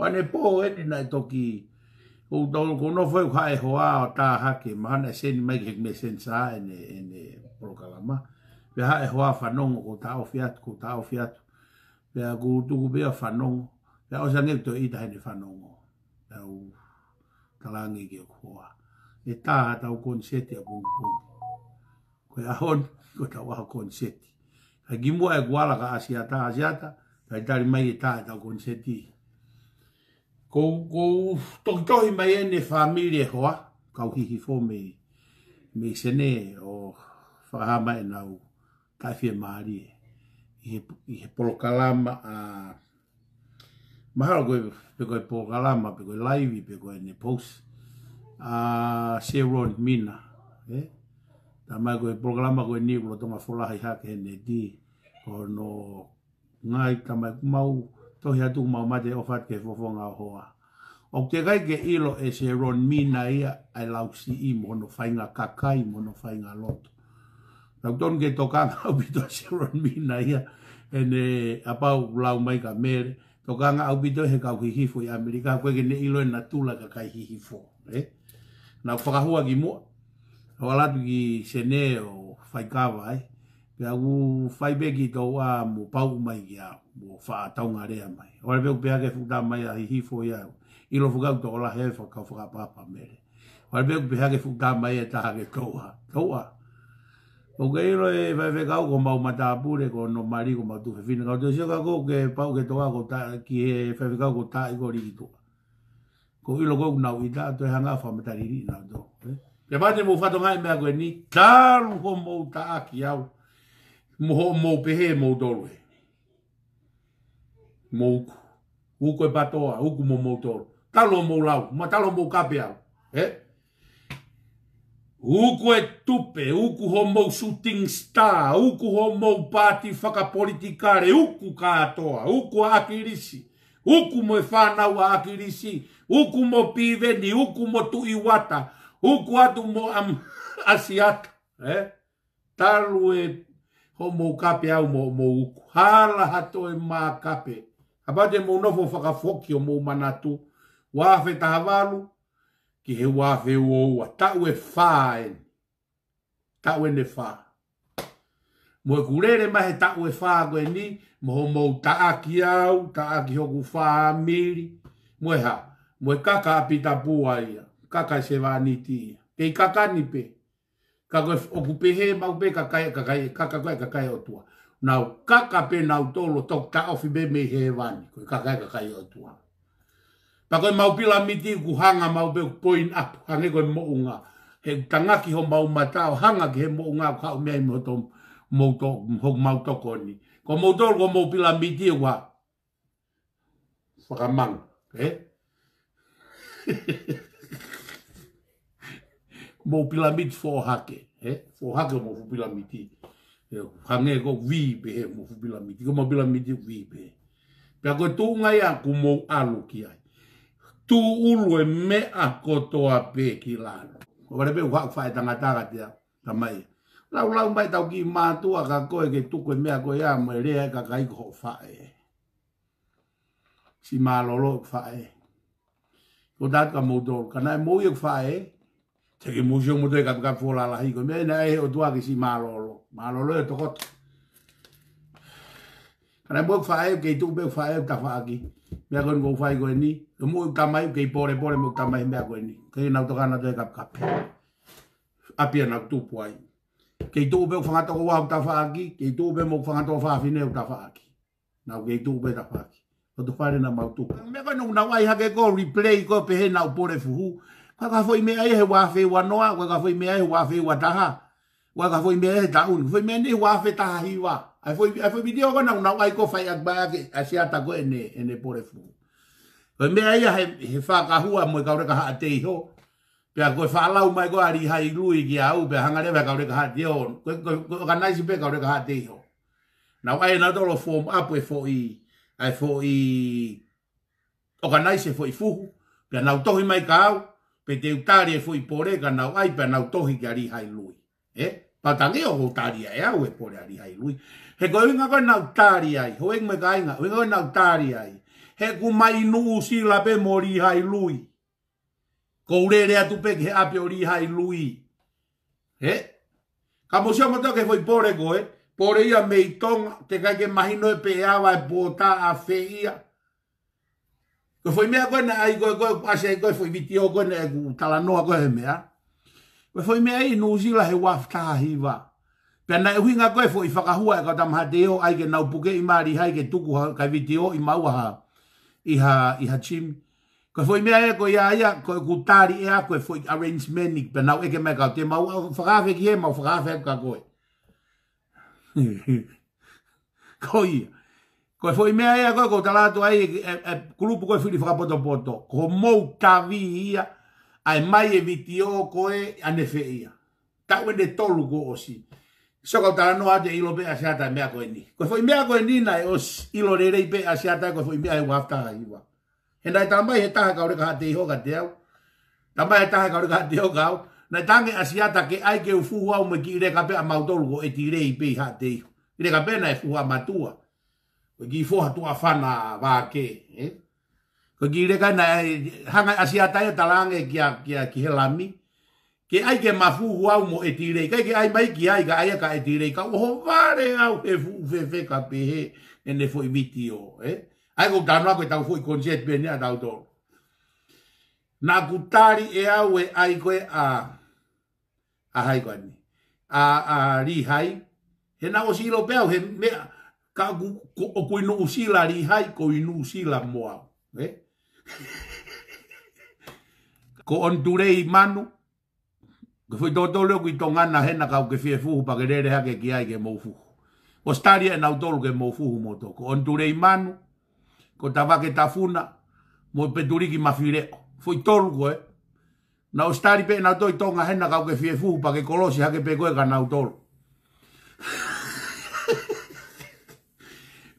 Wane po e ni nai toki. O tolo ko no foi kai hoa o ta hake ma na sen mai ke me sen sa en en prokalama. Ve ha e hoa fa non ko ta o fiat ko ta o fiat. Ve a ku tu ku be fa non. Ve o sa ngel to ita he ni fa non. Ve u talangi ke hoa. E ta ta o konsete a bu bon. Ko ya hon ko ta wa konsete. Ha gimua e guala ka asiata asiata. Ve tari mai e ta ta konsete. Ta ko ko toki tohi mai ene familie hoa, kau hihi fō me, me sene o whahama e nau taifia maari e. I he polo kalama a... Mahalo koe pe koe polo kalama, pe koe laivi, pe koe ne post. A Sharon Mina, Eh? Ta mai koe polo kalama koe ni, kolo tonga wholahi hake ne di. Ko no ngai ta mai kumau tohi atu mau mate o fat ke fofonga o hoa. O te gai ke ilo e se ron mina ia ai lau si i mono whainga kakai mono whainga loto. Tau ton ke tokanga au pito se ron mina ia e ne apau lau mai ka mere. Tokanga au pito he kau hihifo i Amerika kwe ke ne ilo e natula ka kai hihifo. Eh? Nau whakahua ki mua. Hoa latu ki sene o whaikawa eh pe agu fai begi ka ua mo pau mai ia mo wha taunga rea mai. O rebeu pe age fuk mai a hi fo ia i lo fukau to ola he fa ka fuka papa mele. O rebeu pe age fuk mai e taha ke kaua. Kaua. O ke ilo e fai fe kau ko mau mata apure ko no mari ko matu fe fina. O te sio kako ke pau ke toa ko ki e fai fe kau ko ta i gori ki toa. Ko ilo kou nau i ta to e hanga fa matariri na to. Ya eh. bate mo fatonga e mea kwe ni. Tarun ko mou ta aki au mo ho mo pehe mo dolwe. Mo uku. Uku e patoa, uku mo mo dolwe. Talo mo lau, ma talo mo kape au. Eh? Uku e tupe, uku ho mo shooting star, uku ho mo party whakapolitikare, uku ka atoa, uku akirisi. Uku mo e whanau akirisi, uku mo piveni, uku mo tuiwata, uku atu mo am asiata. Eh? Talo e o mo kape au mo mo uku. Hala hato e mā kape. A mo nofo whakafoki o mo manatu. Wafe ta havalu. Ki he wafe u Ta Tau e whaen. Tau e ne whā. Mo e kurere mahe tau e whā koe ni. Mo ho mo taaki au. Taaki hoku whā miri. Mo e ha. Mo e kaka api ta pua ia. Kaka e se vāniti ia. Kei kaka ni pe. kaka ni pe ka koe opu pehe mau pe ka kai ka kai ka ka ka kai o tua na ka ka pe na o tolo tok ta ofi be me he wani koe ka kai ka kai o tua pa koe mau pila miti ku hanga mau be point up hange koe mo unga he tangaki ho mau mata o hanga ki he mo unga ka o mea i mo to mo to ho mau to ni ko mo tolo ko mau pila miti e wa whakamang eh mo pilamit fo hake he fo hake mo fo pilamiti e hange go vi be he mo fo pilamiti go mo pilamiti vi be pe ko tu ngai a ku mo alu ki ai tu ulu e me a ko to a pe ki la o vare be wa fa ta ngata ga tia ta mai la la mai ta ki ma tu a ka ko e ke tu ko me a ko ya mo re e ka kai ko fa e si ma lo lo fa e ko da ka mo do ka na mo yo fa e Te ke mūsio mūtō e kapika fōla la hiko. Me na e o tua ki si mālolo. Mālolo e tokoto. Kana mōk whaeo kei tūk mēk whaeo ka whaaki. Mea koe ngō whaeo koe ni. Ko mūk kamai kei pōre pōre mūk kamai mea koe ni. Kei nau toka nato e kapika pē. Apia nau tūpu ai. Kei tūk mēk whangato kua hau ta whaaki. Kei tūk mēk mūk whangato whaafine hau ta whaaki. Nau kei tūk mēk ta whaaki. Ko tu whare na mautu. Mea koe nungu nawai hake ko replay ko pehe nau pōre fuhu. Mea Wa ka foi me ai he wa fe wa noa, wa ka foi me ai wa fe wa daha. Wa ka foi me ai da un, foi me taha hi Ai foi ai foi video ko na una wa ko fai ak ba ke asi ata ko ene ene pore fu. Wa me ai he he fa ka hua mo ka ka ate ho. pia ko fa la u mai ko ari hai lu i ki au pe hangare ba ka ka ate ho. Ko ko ka nai si pe ka ka ate ho. Na wa ena do lo form up we fo e ai fo i organize fo i fu. Pe na u mai ka au pe te utari e fui pore ka nau ai pe nau tohi ki ari hai lui. Eh? Patangi o utari e au e pore ari hai lui. He ko inga ko nau tari ai, ho ing me ka inga, inga ko nau tari ai. He ku mai nu si la pe mori hai lui. Ko re atu pe ki he api ori hai lui. Eh? Ka mo si o mato ke fui pore ko eh? pore ia me i tonga, te ka ke mahino pe e awa e bota a fe ia. Ko foi mea koe na ai koe koe pase ai koe foi viti o na ku tala noa mea. Ko foi mea i nuzila he waf taha hiwa. Pea na e huinga koe foi whakahua e kata maha deo ai ke naupuke i maari hai ke tuku ha kai viti i mauaha i ha, i ha chim. Ko foi mea e koe ia ia koe ku tari ea koe foi arrangement ni pe nau eke mea kao te mau whakawhe ki he mau whakawhe ka koe. koe ia ko e foi mea ea koe ko talato ai e, e, e kulupu koe fili whakapoto poto ko mou tavi ia a e mai e viti o koe anefe ia tau e de tolu ko osi so ko tala no ate ilo pe asiata mea koe ni ko e foi mea koe ni na e os ilo rerei pe asiata ko e foi mea e wafta ha iwa he nai tamai he taha kaore ka hati iho ka te au tamai he taha kaore ka hati iho ka au na tange asiata ke ai ke ufuhu au me ki ireka pe a mautolu ko e ti rei pe ha te iho ireka pe na e fuhu a matua Ko gi fo hatu afana ba ke. Eh? Ko gi reka na hanga asia tai ta lang ki a ki a ki helami. Ke ai ke mafu wa mo etire. Ke ke ai mai ki ai ga ai ka etire ka o vare a e fu fe fe ka pe he ne fo imitio, eh? Ai ko ganwa ko ta fu i konjet be ne a dauto. Na gutari e awe ai ko a a hai ko ni. A a ri hai. He na o silo pe he me ka ku o ku inu usila ri hai ko inu usila moa ve eh? ko on durei manu ko foi do do logo ito ngana hena ka ke fie fu pa gerere ha ke ki ai ke mo fu o stari en autor ke mo fu mo to ko on durei manu ko tava ke ta funa mo peduri ki mafire foi tolgo eh na o stari pe na do ito ngana hena ka ke fie fu pa ke kolosi ha ke pe ko ka na autor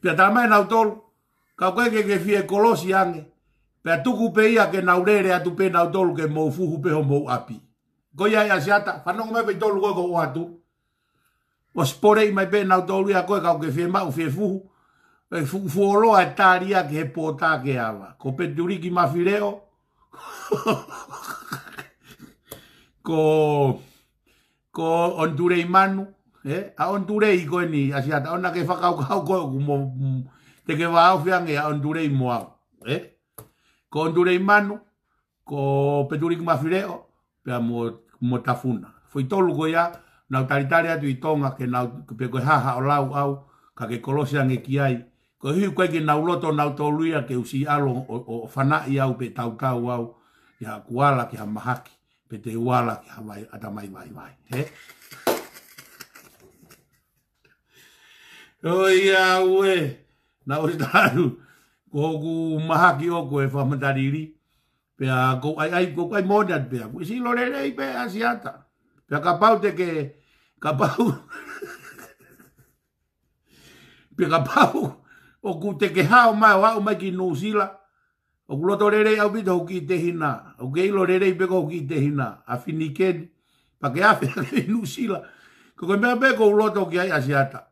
Pia tamai nau tolu. Ka keke ke fie kolosi ange. Pia tuku pe ia ke naurere atu pe nau tolu ke mou fuhu pe ho mou api. Koia ia siata. Whanongo mai pe tolu koko o atu. O sporei mai pe nau tolu ia koe kau ke fie mau fie fuhu. E a e tāria ke he pōtā ke ava. Ko peturiki mawhireo. ko... Ko onturei imanu. e a on dure i ko ni a sia ona ke fa kau kau ko mo mm, te ke va au fian e a on dure i mo au e eh, ko dure i manu ko peturi ku mafireo pe a mo mo tafuna foi tolu ko ya na autoritaria atu i tonga ke na pe ko ha ha o lau au ka ke kolosia ange ki ai ko hiu koe ke na uloto na utoluia ke usi alo o, o fana i au pe tau kau au ya kuala ke ha mahaki pe te uala ke ha mai atamai mai mai he eh? O ia ue, na ori taru, ko maha ki oko e whamatariri, pia ko ai ai ko ai modat pia, ko isi lore rei pe asiata, pia ka pau te ke, ka pau, pia ka pau, o ku te ke hao mai, o hao mai ki nusila, o ku loto rei au pita hoki te hina, o ke ilo rei pe ko hoki te hina, a finiken, pa ke afe, a ke nusila, ko ko mea pe ko loto ki ai asiata,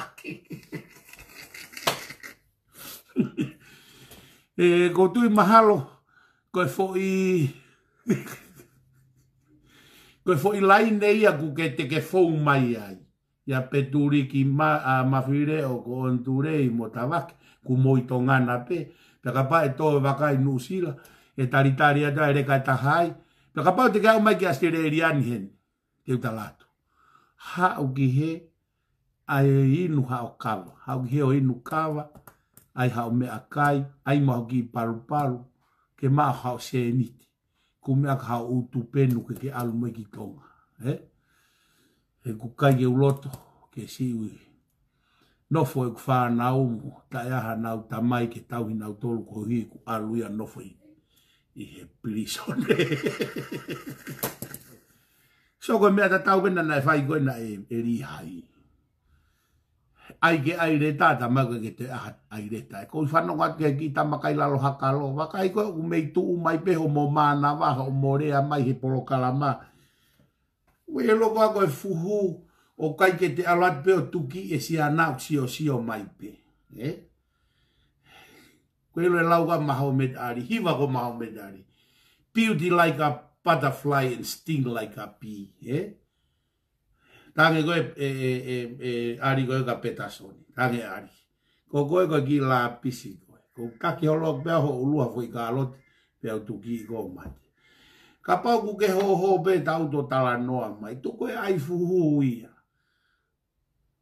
e ko tui mahalo ko foi fo i ko e fo i ku ke te ke fo mai ai ya peturi ki ma, a mawhire o ko onture i motawak ku moito ngana pe peka pa e to e waka i nusila e taritaria tari ata e reka e tahai peka pa o te kai mai ki astere e riani hen te talato ha o ki he a inu ha o kawa ha o ki he o inu kawa ai hao mea kai, ai maho ki paru paru, ke maa hao se niti, ku mea ka hao utu penu ke ke alu mai ki tonga. He? He ku kai ke uloto, ke siwi. Nofo e ku whaa na umu, ta eaha na uta mai ke tauhi na utolu ko hui ku alu ia nofo i. I he plisone. so ko mea ta tau vena na e whaigoe na e, rihai ai ke ai re ta ta ma ke te ai re ta ko fa no ke ki ta ma kai la lo haka lo wa kai ko u mei tu u mai pe ho mo ma na wa ho mo re a mai he polo kala ma we lo ko ko fu hu o kai ke te ala pe o tu ki e si ana o si o si o mai pe e ko le lau ga ma ho me ta ri hi wa ko ma ho me ta ri like a butterfly and sting like a bee eh Tange koe e, e, e, e, ari koe ka petasoni. Tange ari. Ko koe koe ki la pisi koe. Ko kaki holo pia ho ulua fui ka aloti pia utuki i koe mati. Ka pau ku ke ho ho pe tau to tala noa mai. Tu koe ai fuhu ia.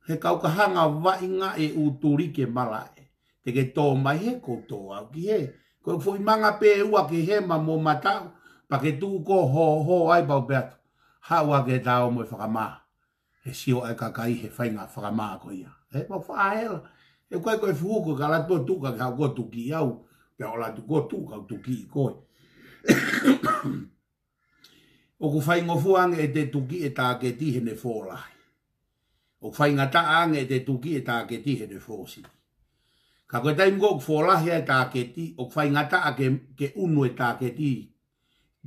He kau ka hanga wainga e uturi ke malae. Te ke tō mai he ko tō au ki he. Koe fui manga pe ua ke he ma mō matau. Pa ke tu ko ho ho ai pau pia. Hawa ke tau mo i whakamaa he sio ai ka kai he whainga whakamā ko ia. He wau wha aela. E koe koe fuhuko ka ratua tuka ka hako tuki au. Pea o latu ko tuka o tuki i koe. o ku whaingo fuang e te tuki e tā ke tihe ne fōlahi. O ku whainga ta ang e te tuki e tā ke tihe fōsi. Ka koe taim ko ku fōlahi e tā ke ti. O ku whainga ta ke, unu e tā ke ti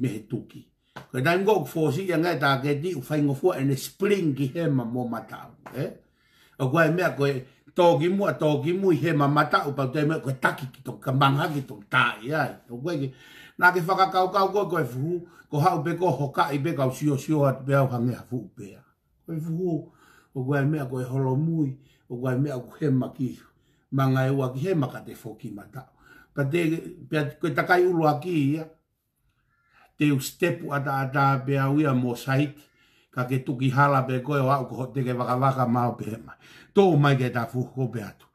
me he tuki. Ko dai ngo ko fosi ya ngai ta ke di u fai ngo fo en spring ki he ma mo mata. Eh? O ko me ko to ki mu to ki mu he ma mata u pa te me ko taki ki to kambang ha ki to ta ya. O ko ki na ki faka kau kau ko ko fu ko ha u be ko hoka i be ka si o si at be ha me fu be. Ko fu o ko me ko holo mu o ko me ko he ma ki manga e wa ki he ma ka te fo ki mata. Pa te pe ko ta kai u lo aki ya te u stepu ata ata be a uia mo sait ka ke tuki hala be koe o au koho teke waka waka mao pe hema. Tō mai ke ta fuhko pe atu.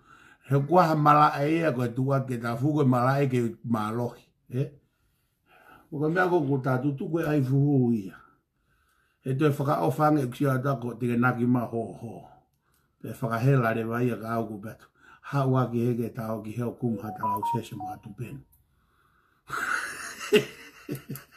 He kuaha mala e ea koe tua ke ta fuhko mala e ke maa lohi. Eh? Waka mea koko tatu tuku e ai fuhu uia. E toi whaka ofange kusi da ko teke naki maa ho ho. Te whaka hela re vaia ka au ko pe atu. Ha ua ki hege tau ki heo kumha tala usese maa tupenu. Hehehehe.